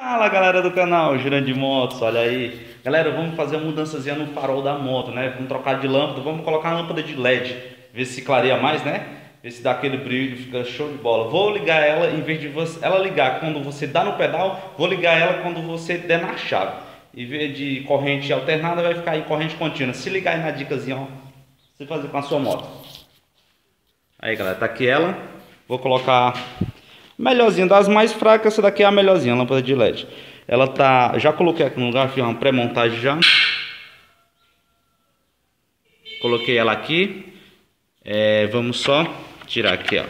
Fala galera do canal Girando de Motos, olha aí. Galera, vamos fazer uma mudançazinha no farol da moto, né? Vamos trocar de lâmpada, vamos colocar uma lâmpada de LED Ver se clareia mais, né? Ver se dá aquele brilho, fica show de bola. Vou ligar ela, em vez de você, ela ligar quando você dá no pedal Vou ligar ela quando você der na chave. Em vez de corrente alternada, vai ficar em corrente contínua. Se ligar aí na dicasinha, ó Você fazer com a sua moto. Aí galera, tá aqui ela. Vou colocar Melhorzinha, das mais fracas, essa daqui é a melhorzinha, a lâmpada de LED. Ela tá, já coloquei aqui no lugar, fiz uma pré-montagem já. Coloquei ela aqui. É, vamos só tirar aqui, ó.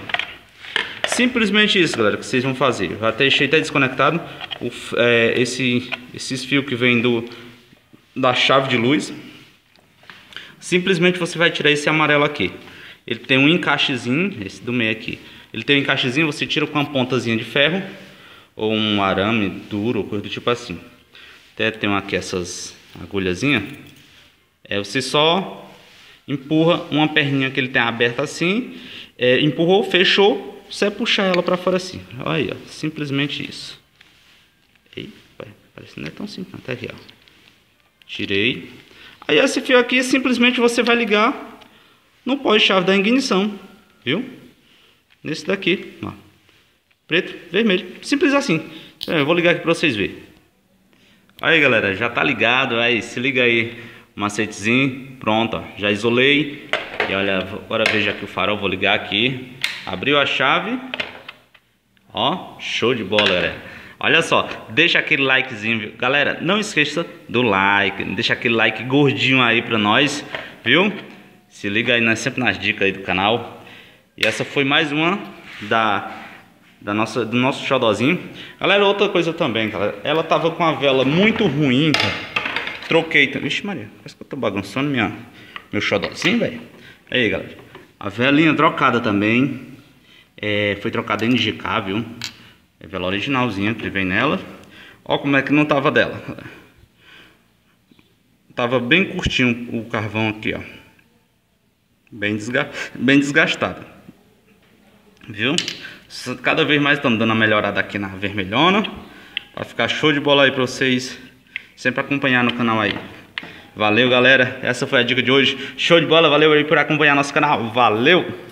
Simplesmente isso, galera, que vocês vão fazer. Já deixei até desconectado o, é, esse, esses fios que vem do, da chave de luz. Simplesmente você vai tirar esse amarelo aqui. Ele tem um encaixezinho, esse do meio aqui. Ele tem um encaixezinho, você tira com uma pontazinha de ferro ou um arame duro, coisa do tipo assim. Até tem aqui essas agulhazinhas. É, você só empurra uma perninha que ele tem aberta assim, é, empurrou, fechou, você puxar ela para fora assim. Olha aí, ó, simplesmente isso. Ei, parece que não é tão simples, até aqui, ó. Tirei. Aí esse fio aqui simplesmente você vai ligar no pós-chave da ignição, viu? Nesse daqui, ó. Preto, vermelho. Simples assim. É, eu vou ligar aqui para vocês verem. Aí, galera, já tá ligado. Aí, se liga aí. Macetezinho. Pronto, ó. Já isolei. E olha, agora veja aqui o farol. Vou ligar aqui. Abriu a chave. Ó, show de bola, galera. Olha só, deixa aquele likezinho, viu? Galera, não esqueça do like. Deixa aquele like gordinho aí pra nós, viu? Se liga aí nós, sempre nas dicas aí do canal. E essa foi mais uma da, da nossa, do nosso xodozinho. Galera, outra coisa também, galera. Ela tava com a vela muito ruim, cara. Troquei. Vixe Maria, parece que eu tô bagunçando minha, meu xodozinho, velho. Aí, galera. A velinha trocada também. É, foi trocada em NGK, viu? É vela originalzinha que vem nela. Ó como é que não tava dela. Tava bem curtinho o carvão aqui, ó. Bem, desga bem desgastado. Viu? Cada vez mais estamos dando uma melhorada aqui na vermelhona. Para ficar show de bola aí para vocês sempre acompanhar no canal aí. Valeu, galera. Essa foi a dica de hoje. Show de bola. Valeu aí por acompanhar nosso canal. Valeu!